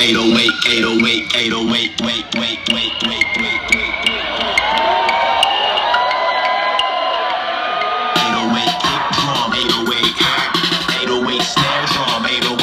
808, 808, 808, wait, wait, wait, wait, wait, wait. Snare drum, 808